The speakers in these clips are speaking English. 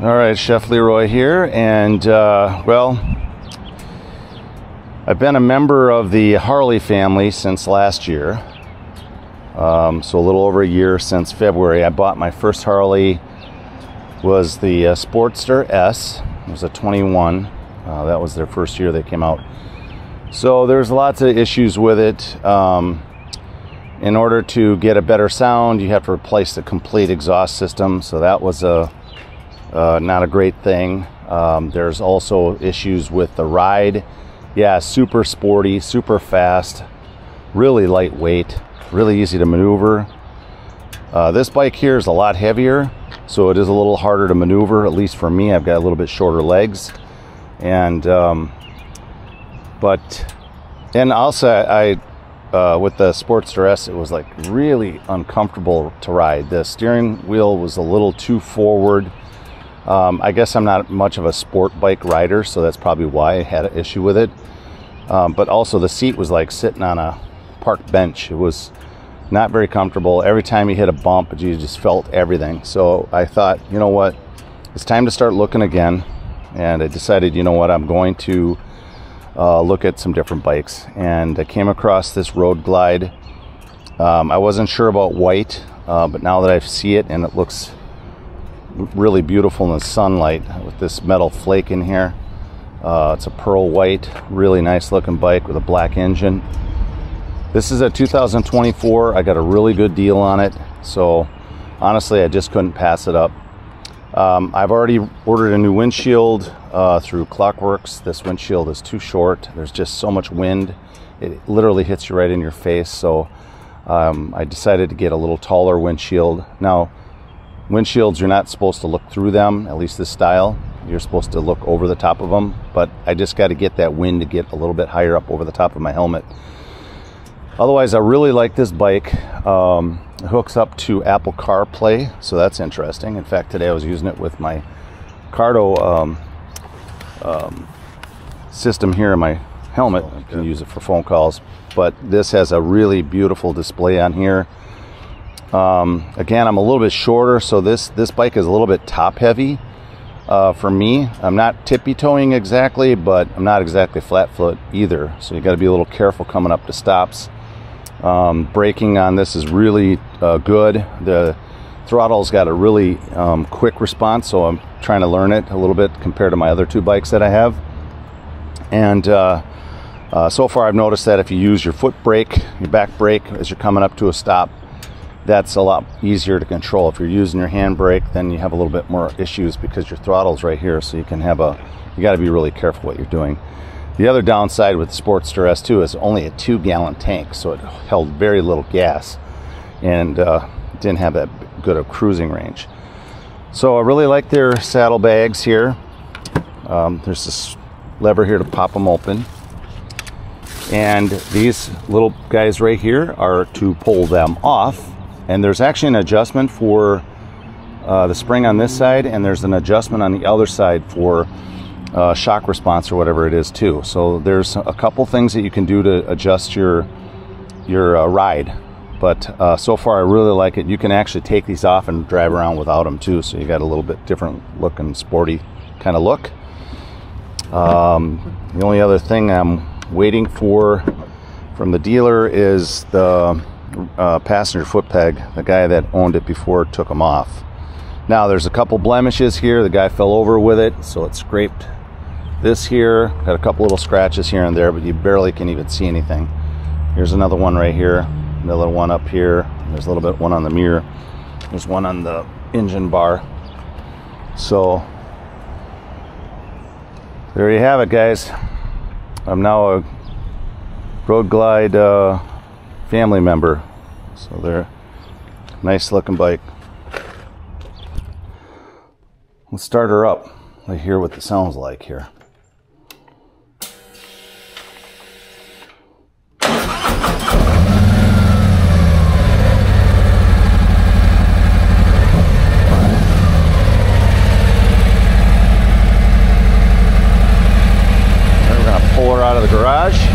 All right, Chef Leroy here, and uh, well, I've been a member of the Harley family since last year. Um, so a little over a year since February. I bought my first Harley was the uh, Sportster S. It was a 21. Uh, that was their first year they came out. So there's lots of issues with it. Um, in order to get a better sound, you have to replace the complete exhaust system. So that was a uh, not a great thing. Um, there's also issues with the ride. Yeah, super sporty, super fast, really lightweight, really easy to maneuver. Uh, this bike here is a lot heavier, so it is a little harder to maneuver, at least for me. I've got a little bit shorter legs. And, um, but, and also I, uh, with the Sportster S, it was like really uncomfortable to ride. The steering wheel was a little too forward um, I guess I'm not much of a sport bike rider, so that's probably why I had an issue with it. Um, but also, the seat was like sitting on a park bench. It was not very comfortable. Every time you hit a bump, you just felt everything. So I thought, you know what, it's time to start looking again. And I decided, you know what, I'm going to uh, look at some different bikes. And I came across this Road Glide. Um, I wasn't sure about white, uh, but now that I see it and it looks really beautiful in the sunlight with this metal flake in here. Uh, it's a pearl white, really nice looking bike with a black engine. This is a 2024. I got a really good deal on it, so honestly, I just couldn't pass it up. Um, I've already ordered a new windshield uh, through Klock Werks. This windshield is too short. There's just so much wind. It literally hits you right in your face. So um, I decided to get a little taller windshield. Now, Windshields, you're not supposed to look through them, at least this style. You're supposed to look over the top of them, but I just got to get that wind to get a little bit higher up over the top of my helmet. Otherwise, I really like this bike. Um, it hooks up to Apple CarPlay, so that's interesting. In fact, today I was using it with my Cardo um, um, system here in my helmet. I can use it for phone calls, but this has a really beautiful display on here. Um, again, I'm a little bit shorter, so this, this bike is a little bit top heavy uh, for me. I'm not tippy toeing exactly, but I'm not exactly flat foot either. So you got to be a little careful coming up to stops. Um, braking on this is really uh, good. The throttle's got a really um, quick response, so I'm trying to learn it a little bit compared to my other two bikes that I have. And uh, uh, so far, I've noticed that if you use your foot brake, your back brake, as you're coming up to a stop, that's a lot easier to control. If you're using your handbrake, then you have a little bit more issues because your throttle's right here, so you can have a, you got to be really careful what you're doing. The other downside with the Sportster S2 is only a two gallon tank, so it held very little gas and uh, didn't have that good of cruising range. So I really like their saddlebags here. Um, there's this lever here to pop them open. And these little guys right here are to pull them off and there's actually an adjustment for uh, the spring on this side, and there's an adjustment on the other side for uh, shock response or whatever it is too. So there's a couple things that you can do to adjust your your uh, ride. But uh, so far, I really like it. You can actually take these off and drive around without them too, so you got a little bit different looking, sporty kind of look. Um, the only other thing I'm waiting for from the dealer is the uh, passenger foot peg. The guy that owned it before took them off. Now there's a couple blemishes here. The guy fell over with it, so it scraped this here. Got a couple little scratches here and there, but you barely can even see anything. Here's another one right here. Another one up here. There's a little bit one on the mirror. There's one on the engine bar. So there you have it, guys. I'm now a Road Glide uh, family member. So they're nice looking bike. Let's start her up. Let's hear what the sounds like here. We're going to pull her out of the garage.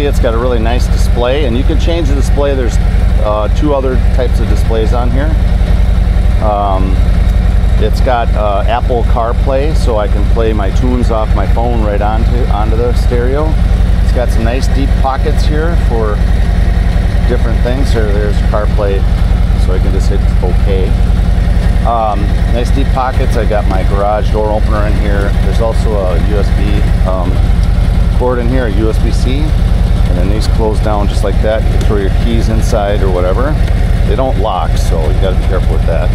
See it's got a really nice display and you can change the display. There's uh, two other types of displays on here. Um, it's got uh, Apple CarPlay, so I can play my tunes off my phone right onto onto the stereo. It's got some nice deep pockets here for different things. Here, there's CarPlay, so I can just hit OK. Um, nice deep pockets. I got my garage door opener in here. There's also a USB um, cord in here, a USB-C, and then these close down just like that. You can throw your keys inside or whatever. They don't lock, so you got to be careful with that.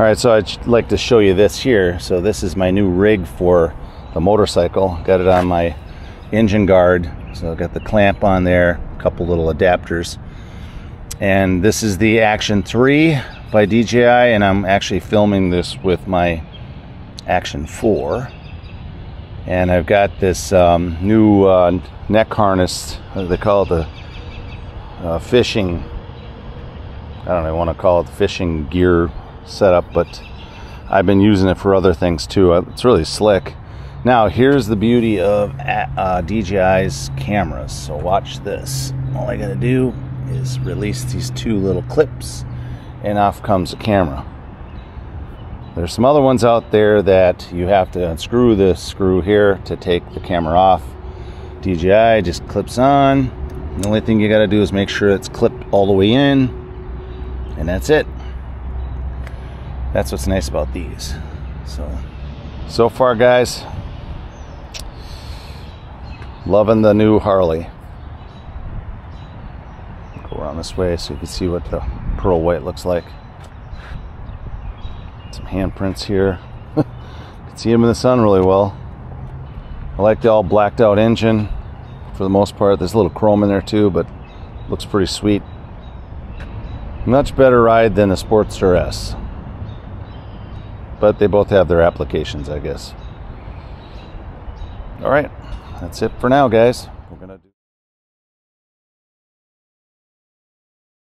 All right, so I'd like to show you this here. So this is my new rig for the motorcycle. Got it on my engine guard. So I've got the clamp on there, a couple little adapters. And this is the Action 3 by DJI, and I'm actually filming this with my Action 4. And I've got this um, new uh, neck harness, they call it the uh, fishing, I don't know, I want to call it fishing gear setup, but I've been using it for other things too. Uh, it's really slick. Now, here's the beauty of uh, DJI's cameras. So, watch this. All I gotta do is release these two little clips, and off comes the camera. There's some other ones out there that you have to unscrew this screw here to take the camera off. DJI just clips on. The only thing you gotta do is make sure it's clipped all the way in, and that's it that's what's nice about these. So, so far, guys, loving the new Harley. Go around this way so you can see what the pearl white looks like. Some handprints here. can see them in the sun really well. I like the all blacked out engine for the most part. There's a little chrome in there too, but looks pretty sweet. Much better ride than the Sportster S but they both have their applications, I guess. All right, that's it for now, guys.